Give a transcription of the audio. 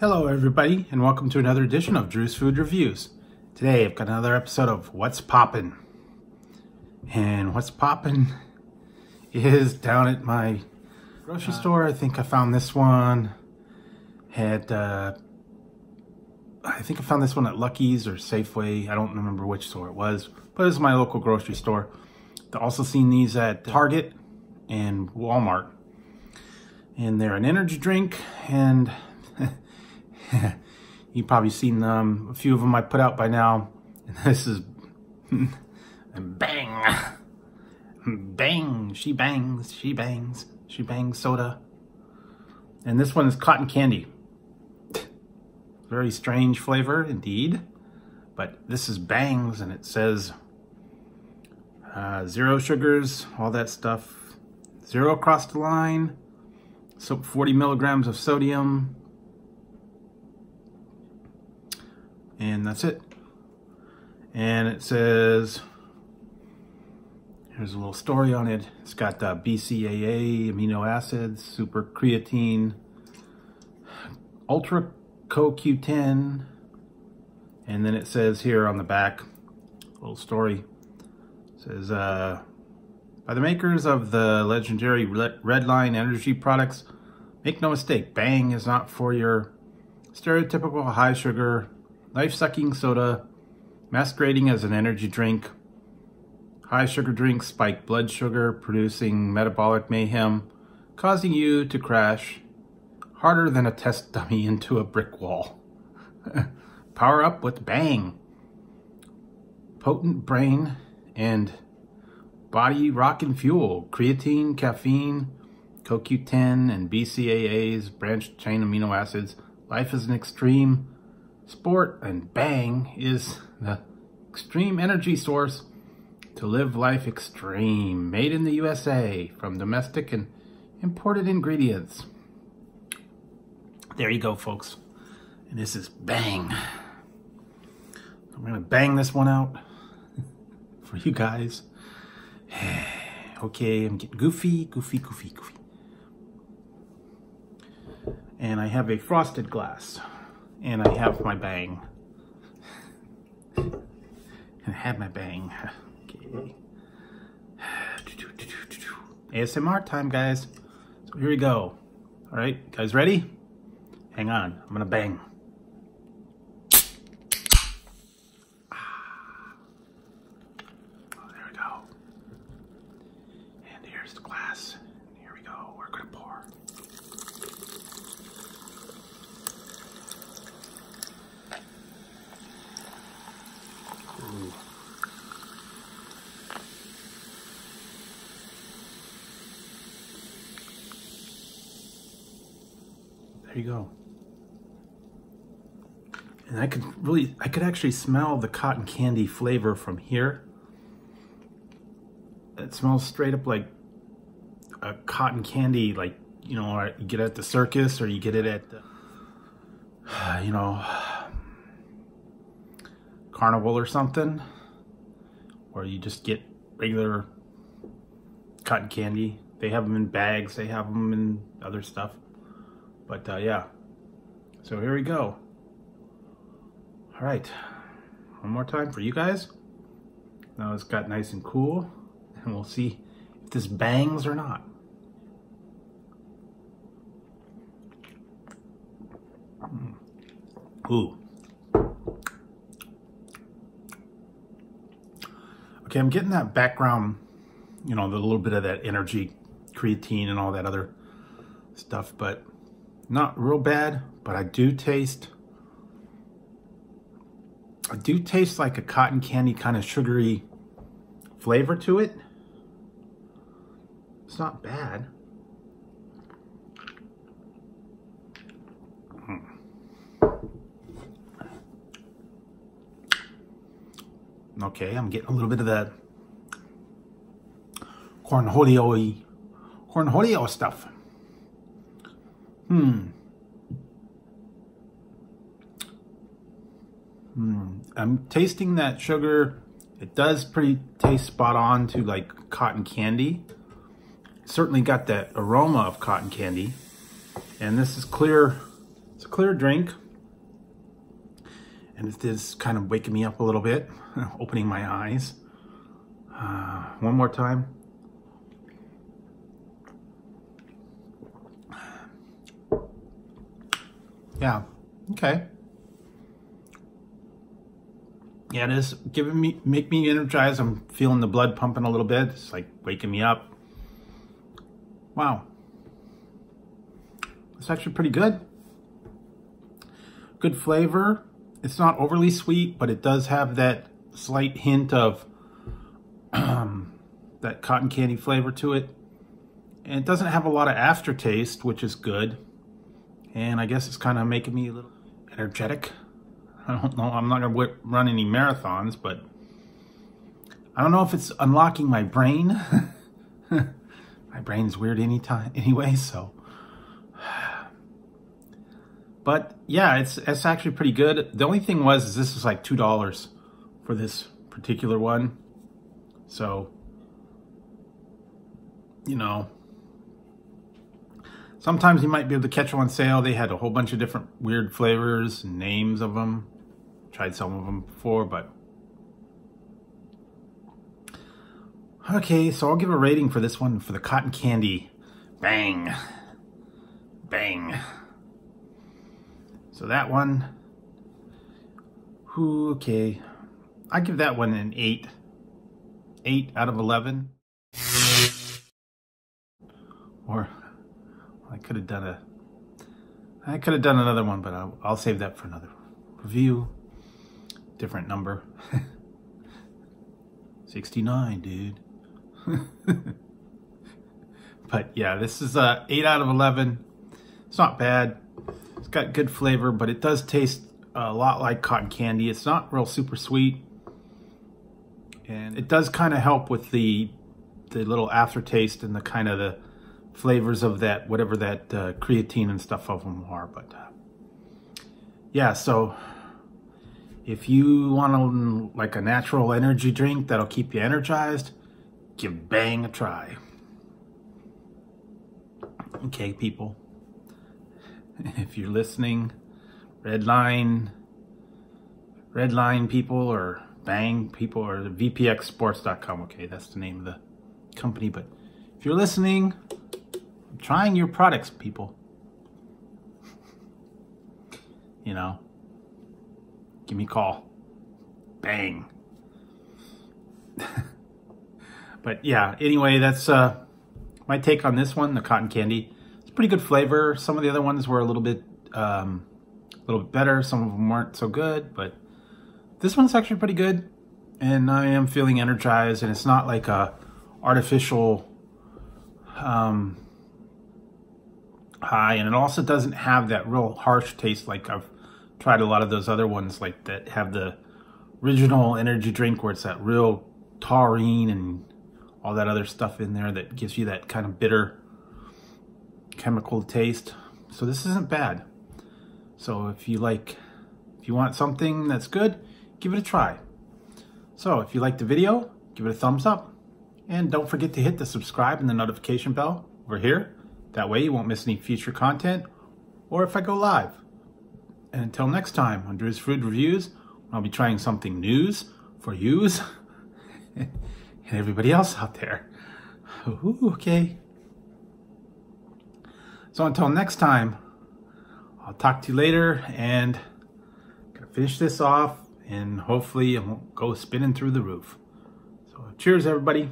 Hello everybody and welcome to another edition of Drew's Food Reviews. Today I've got another episode of What's Poppin'. And what's poppin' is down at my grocery store. I think I found this one. Had, uh, I think I found this one at Lucky's or Safeway. I don't remember which store it was, but it's my local grocery store. I've also seen these at Target and Walmart. And they're an energy drink and you've probably seen um, a few of them I put out by now. And this is bang, bang, she bangs, she bangs, she bangs soda. And this one is cotton candy. Very strange flavor indeed. But this is bangs and it says uh, zero sugars, all that stuff. Zero across the line. So 40 milligrams of sodium. And that's it. And it says, here's a little story on it. It's got uh, BCAA, amino acids, super creatine, ultra CoQ10, and then it says here on the back, little story, says, uh, by the makers of the legendary Redline energy products, make no mistake, Bang is not for your stereotypical high sugar, life-sucking soda masquerading as an energy drink. High sugar drinks spike blood sugar, producing metabolic mayhem, causing you to crash harder than a test dummy into a brick wall. Power up with bang. Potent brain and body rockin' fuel. Creatine, caffeine, CoQ10, and BCAAs, branched chain amino acids. Life is an extreme sport and bang is the extreme energy source to live life extreme. Made in the USA from domestic and imported ingredients. There you go, folks. And this is bang. I'm gonna bang this one out for you guys. okay, I'm getting goofy, goofy, goofy, goofy. And I have a frosted glass and I have my bang. and I have my bang. Okay. ASMR time, guys. So here we go. All right, guys ready? Hang on, I'm gonna bang. You go. And I could really, I could actually smell the cotton candy flavor from here. It smells straight up like a cotton candy, like, you know, you get at the circus or you get it at, the, you know, carnival or something. Or you just get regular cotton candy. They have them in bags, they have them in other stuff. But uh, yeah, so here we go. All right, one more time for you guys. Now it's got nice and cool, and we'll see if this bangs or not. Mm. Ooh. Okay, I'm getting that background, you know, the little bit of that energy, creatine and all that other stuff, but not real bad, but I do taste, I do taste like a cotton candy kind of sugary flavor to it. It's not bad. Hmm. Okay, I'm getting a little bit of that cornholio cornholio stuff. Hmm. Hmm. I'm tasting that sugar. It does pretty taste spot on to like cotton candy. Certainly got that aroma of cotton candy. And this is clear, it's a clear drink. And it is kind of waking me up a little bit, opening my eyes. Uh, one more time. Yeah, okay. Yeah, it is giving me, make me energized. I'm feeling the blood pumping a little bit. It's like waking me up. Wow. It's actually pretty good. Good flavor. It's not overly sweet, but it does have that slight hint of um, that cotton candy flavor to it. And it doesn't have a lot of aftertaste, which is good. And I guess it's kind of making me a little energetic. I don't know. I'm not to run any marathons, but I don't know if it's unlocking my brain. my brain's weird anytime anyway, so. But yeah, it's it's actually pretty good. The only thing was is this was like $2 for this particular one. So, you know, sometimes you might be able to catch them on sale. They had a whole bunch of different weird flavors names of them. Tried some of them before, but okay. So I'll give a rating for this one for the cotton candy. Bang, bang. So that one, okay. I give that one an eight. Eight out of 11. Or I could have done a, I could have done another one, but I'll, I'll save that for another review. Different number. 69, dude. but yeah, this is a 8 out of 11. It's not bad. It's got good flavor, but it does taste a lot like cotton candy. It's not real super sweet. And it does kind of help with the the little aftertaste and the kind of the flavors of that, whatever that uh, creatine and stuff of them are. But uh, yeah, so if you want a, like a natural energy drink that'll keep you energized, give Bang a try. Okay, people. If you're listening, Redline, Redline people or Bang people or VPXSports.com. Okay, that's the name of the company. But if you're listening, trying your products, people. You know, give me a call. Bang. but yeah, anyway, that's uh, my take on this one, the cotton candy. It's pretty good flavor. Some of the other ones were a little bit, um, a little bit better. Some of them weren't so good, but this one's actually pretty good. And I am feeling energized, and it's not like a artificial um, high and it also doesn't have that real harsh taste like I've tried a lot of those other ones like that have the original energy drink where it's that real taurine and all that other stuff in there that gives you that kind of bitter chemical taste. So this isn't bad. So if you like, if you want something that's good, give it a try. So if you liked the video, give it a thumbs up. And don't forget to hit the subscribe and the notification bell over here that way you won't miss any future content or if I go live. And until next time on Drew's Food Reviews, I'll be trying something news for yous and everybody else out there. Ooh, okay. So until next time, I'll talk to you later and gonna finish this off and hopefully it won't go spinning through the roof. So cheers everybody.